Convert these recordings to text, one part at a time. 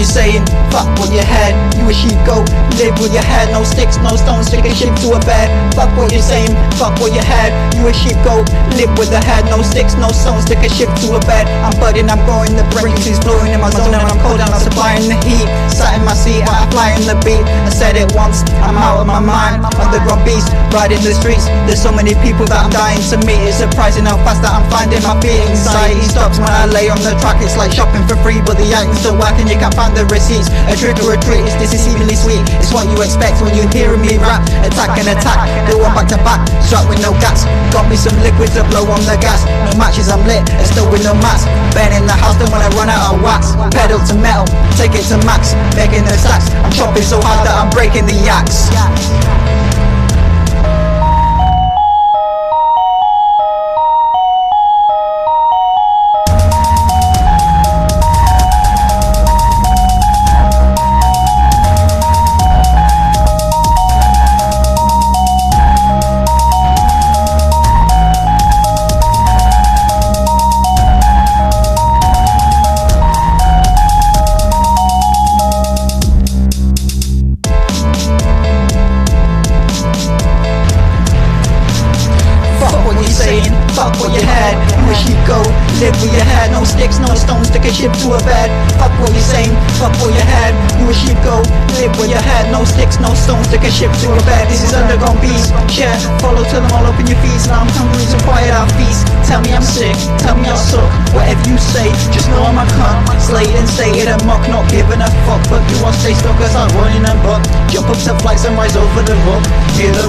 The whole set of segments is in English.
you saying, fuck what you had You a sheep goat, live with your head. No sticks, no stones, stick a ship to a bed. Fuck what you saying, fuck what you had You a sheep goat, live with a head. No sticks, no stones, stick a ship to a bed. I'm budding, I'm growing, the breeze is blowing in my zone And I'm cold and I'm supplying the heat. Sat in my seat, I fly in the beat. I said it once, I'm out of my mind. Underground beast, riding the streets. There's so many people that I'm dying to meet. It's surprising how fast that I'm finding my feet. Anxiety stops when I lay on the track. It's like shopping for free but the items work And you can't find the receipts. A trick or a treat, it's deceivingly sweet. It's what you expect when you're hearing me rap. Attack and attack, do one back to back. Struck with no guts, got me some liquid to blow on the gas. No matches, I'm lit, and still with no mats in the house, don't wanna run out of wax. Pedal to metal, take it to max. Making the stacks, I'm chopping so hard that I'm breaking the axe Fuck what you had, you wish you go Live where you had, no sticks, no stones Stick a ship to a bed. Fuck what you saying, fuck what you had. You wish you go Live where you had, no sticks, no stones Stick a ship to a bed. This is underground beast Yeah, follow till I'm all up in your feet Now I'm hungry, so quiet out feast. Tell me I'm sick, tell me I'll suck. Whatever you say, just know I'm a cunt. Slayed and stated a mock, not giving a fuck. But you want stay stuck as I'm running and buck Jump up to flights and rise over the rope Hear the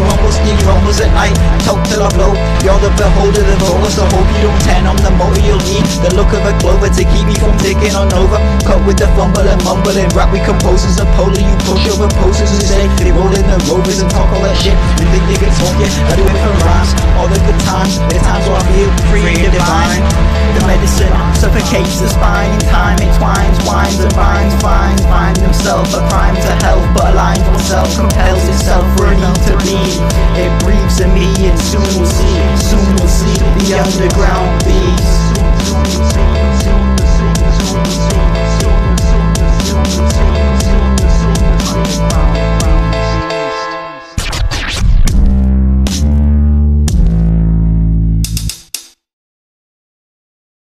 rumbles, at night Talk till I blow. You're the beholder the roller So hope you don't turn. On the motor You'll need. The look of a clover To keep me from taking on over. Cut with the fumble and mumble And rap we composers are polar. You push over posters and say They roll in the rovers and talk all that shit. You think they can talk it I do it for rhymes. All the good times medicine. Suffocates the spine. Time entwines, winds and binds Finds, find themselves. A crime to health But aligns oneself, compels itself. For a need to bleed. It breathes in me and soon we'll see. Soon we'll see the underground beast